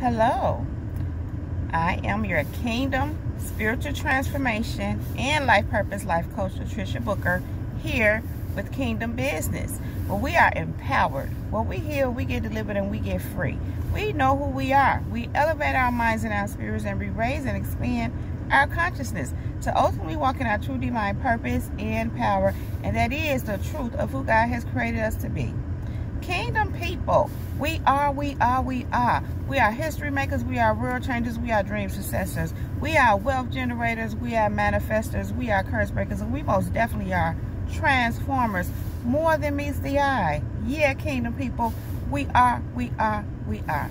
Hello. I am your Kingdom Spiritual Transformation and Life Purpose Life Coach Latricia Booker here with Kingdom Business. Where we are empowered. When we heal, we get delivered and we get free. We know who we are. We elevate our minds and our spirits and we raise and expand our consciousness to ultimately walk in our true divine purpose and power. And that is the truth of who God has created us to be. Kingdom people, we are, we are, we are. We are history makers, we are world changers, we are dream successors. We are wealth generators, we are manifestors, we are curse breakers, and we most definitely are transformers. More than meets the eye. Yeah, kingdom people, we are, we are, we are.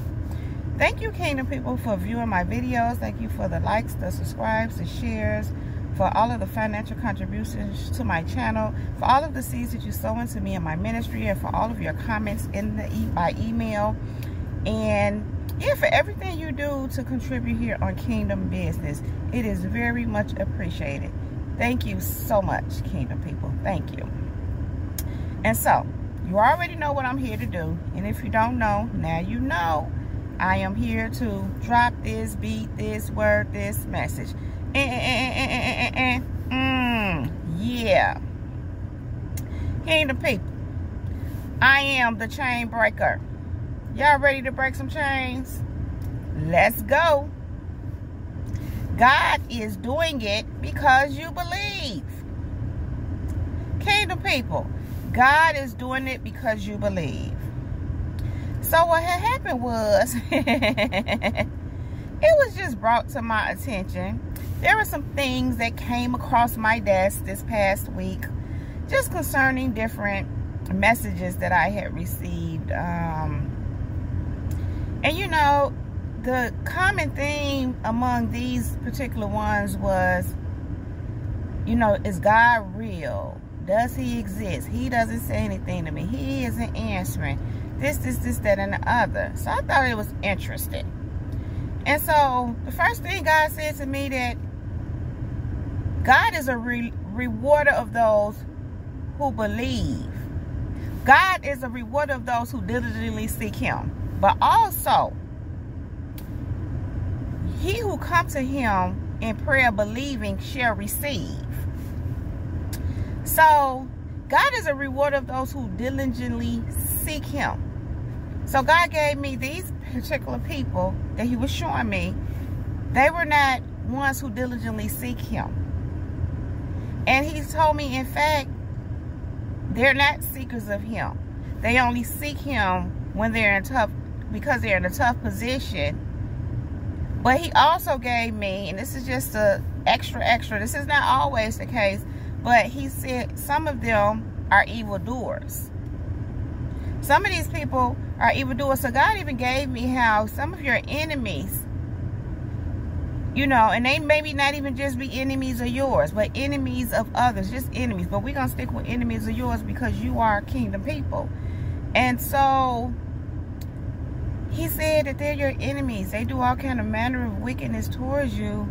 Thank you, kingdom people, for viewing my videos. Thank you for the likes, the subscribes, the shares, for all of the financial contributions to my channel, for all of the seeds that you sow into me and my ministry, and for all of your comments in the e by email. And yeah, for everything you do to contribute here on Kingdom Business. It is very much appreciated. Thank you so much, Kingdom people. Thank you. And so, you already know what I'm here to do. And if you don't know, now you know. I am here to drop this, beat this, word this message. Yeah. Kingdom people. I am the chain breaker. Y'all ready to break some chains? Let's go. God is doing it because you believe. Kingdom people, God is doing it because you believe. So what had happened was, it was just brought to my attention there were some things that came across my desk this past week just concerning different messages that I had received. Um, and you know, the common theme among these particular ones was, you know, is God real? Does he exist? He doesn't say anything to me. He isn't answering. This, this, this, that, and the other. So I thought it was interesting. And so the first thing God said to me that God is a re rewarder of those who believe. God is a rewarder of those who diligently seek him. But also, he who comes to him in prayer believing shall receive. So, God is a rewarder of those who diligently seek him. So God gave me these particular people that he was showing me. They were not ones who diligently seek him. And he told me, in fact, they're not seekers of him. They only seek him when they're in tough, because they're in a tough position. But he also gave me, and this is just a extra, extra. This is not always the case, but he said some of them are evildoers. Some of these people are evildoers. So God even gave me how some of your enemies you know, and they maybe not even just be enemies of yours, but enemies of others, just enemies. But we're going to stick with enemies of yours because you are kingdom people. And so he said that they're your enemies. They do all kind of manner of wickedness towards you.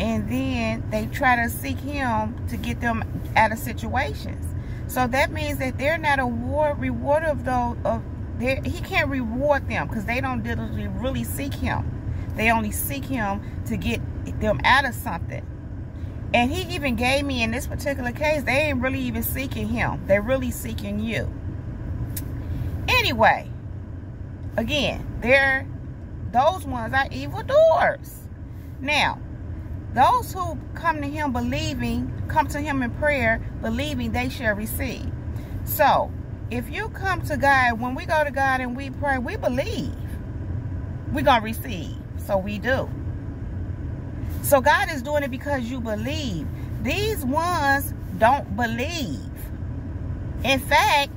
And then they try to seek him to get them out of situations. So that means that they're not a reward, rewarder of those. Of he can't reward them because they don't diligently really seek him. They only seek him to get them out of something. And he even gave me, in this particular case, they ain't really even seeking him. They're really seeking you. Anyway, again, they're, those ones are evildoers. Now, those who come to him believing, come to him in prayer, believing they shall receive. So, if you come to God, when we go to God and we pray, we believe we're going to receive. So we do. So God is doing it because you believe. These ones don't believe. In fact,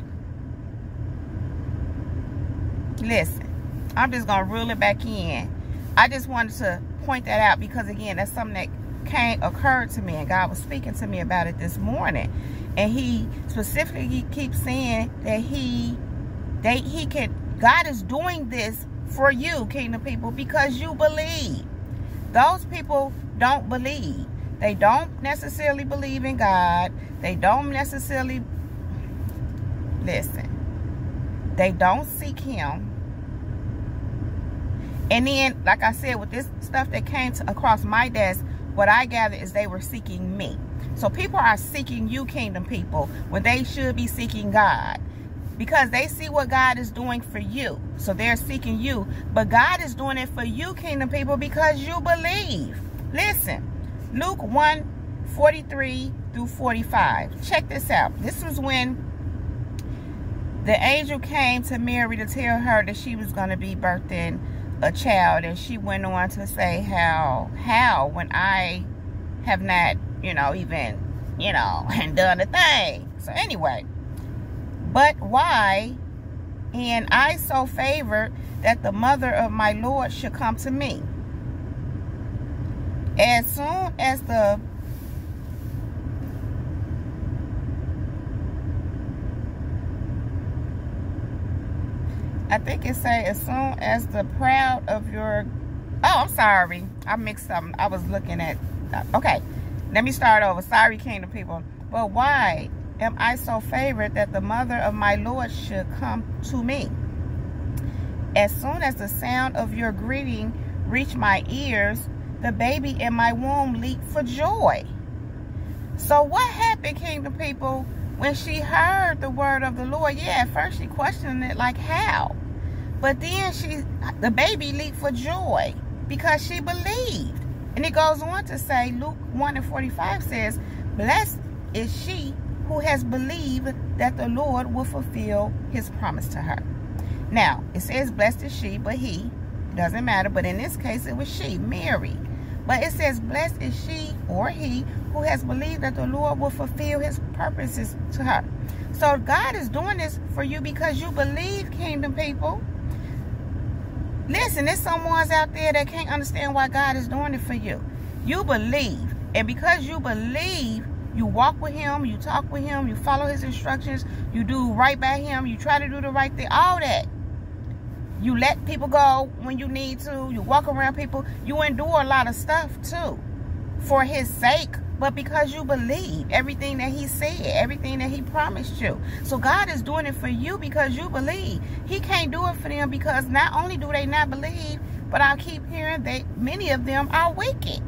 listen, I'm just going to reel it back in. I just wanted to point that out because, again, that's something that came occurred to me and God was speaking to me about it this morning. And he specifically keeps saying that he, they, he can, God is doing this for you, kingdom people, because you believe. Those people don't believe. They don't necessarily believe in God. They don't necessarily, listen, they don't seek him. And then, like I said, with this stuff that came to, across my desk, what I gather is they were seeking me. So people are seeking you, kingdom people, when they should be seeking God. Because they see what God is doing for you. So they're seeking you. But God is doing it for you, kingdom people, because you believe. Listen, Luke 1, 43 through 45. Check this out. This was when the angel came to Mary to tell her that she was going to be birthing a child and she went on to say how how when I have not you know even you know and done a thing. So anyway. But why and I so favored that the mother of my Lord should come to me. As soon as the I think it say as soon as the proud of your oh I'm sorry. I mixed something. I was looking at uh, okay let me start over. Sorry kingdom people. But why am I so favored that the mother of my Lord should come to me? As soon as the sound of your greeting reached my ears the baby in my womb leaped for joy. So what happened kingdom people when she heard the word of the Lord? Yeah at first she questioned it like how? But then she, the baby leaped for joy because she believed. And it goes on to say, Luke 1 and 45 says, Blessed is she who has believed that the Lord will fulfill his promise to her. Now, it says blessed is she, but he, doesn't matter. But in this case, it was she, Mary. But it says, blessed is she or he who has believed that the Lord will fulfill his purposes to her. So God is doing this for you because you believe, kingdom people. Listen, there's someone's out there that can't understand why God is doing it for you. You believe. And because you believe, you walk with him, you talk with him, you follow his instructions, you do right by him, you try to do the right thing, all that. You let people go when you need to, you walk around people, you endure a lot of stuff too for his sake but because you believe everything that he said, everything that he promised you. So God is doing it for you because you believe. He can't do it for them because not only do they not believe, but I keep hearing that many of them are wicked.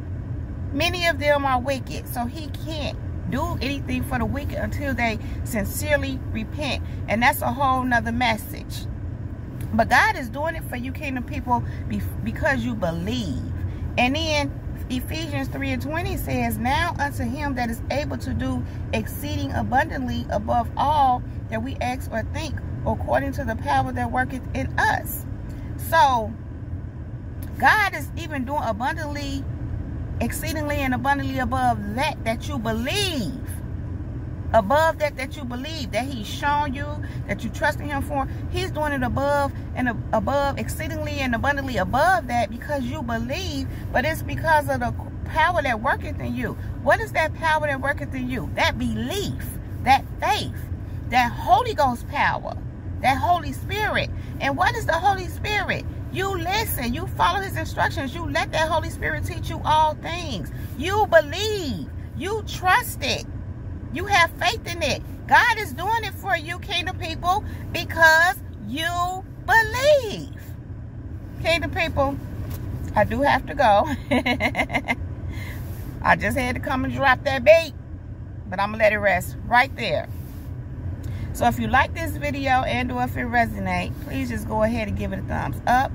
Many of them are wicked. So he can't do anything for the wicked until they sincerely repent. And that's a whole nother message. But God is doing it for you kingdom people because you believe. And then Ephesians 3 and 20 says, Now unto him that is able to do exceeding abundantly above all that we ask or think, according to the power that worketh in us. So, God is even doing abundantly, exceedingly and abundantly above that that you believe above that that you believe that he's shown you that you trust in him for he's doing it above and above exceedingly and abundantly above that because you believe but it's because of the power that worketh in you. What is that power that worketh in you? That belief that faith that holy ghost power that holy spirit. And what is the holy spirit? You listen you follow his instructions you let that holy spirit teach you all things. You believe you trust it you have faith in it. God is doing it for you, kingdom people, because you believe. Kingdom people, I do have to go. I just had to come and drop that bait, but I'm to let it rest right there. So if you like this video and or if it resonates, please just go ahead and give it a thumbs up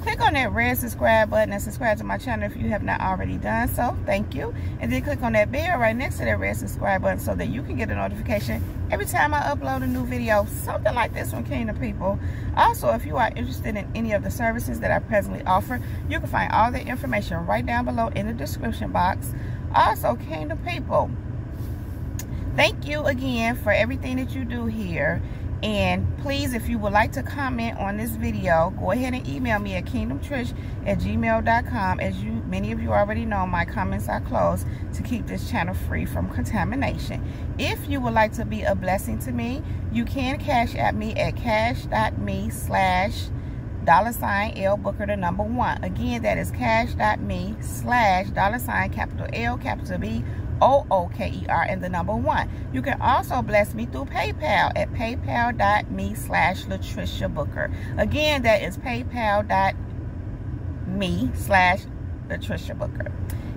click on that red subscribe button and subscribe to my channel if you have not already done so. Thank you. And then click on that bell right next to that red subscribe button so that you can get a notification every time i upload a new video. Something like this one kingdom people. Also if you are interested in any of the services that i presently offer you can find all the information right down below in the description box. Also kingdom people. Thank you again for everything that you do here and please, if you would like to comment on this video, go ahead and email me at kingdomtrish at gmail.com. As you, many of you already know, my comments are closed to keep this channel free from contamination. If you would like to be a blessing to me, you can cash at me at cash.me slash dollar sign L Booker the number one. Again, that is cash.me slash dollar sign capital L capital B O-O-K-E-R and the number one. You can also bless me through PayPal at paypal.me slash Latricia Booker. Again, that is paypal.me me slash Latricia Booker.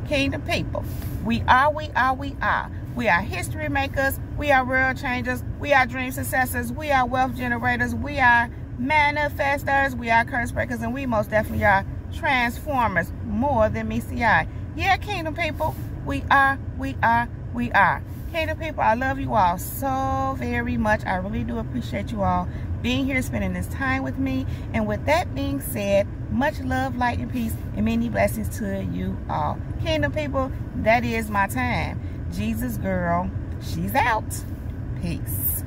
Kingdom people, we are, we are, we are. We are history makers. We are world changers. We are dream successors. We are wealth generators. We are manifestors. We are curse breakers. And we most definitely are transformers more than MCI. Yeah, kingdom people, we are, we are, we are. Kingdom people, I love you all so very much. I really do appreciate you all being here, spending this time with me. And with that being said, much love, light, and peace, and many blessings to you all. Kingdom people, that is my time. Jesus girl, she's out. Peace.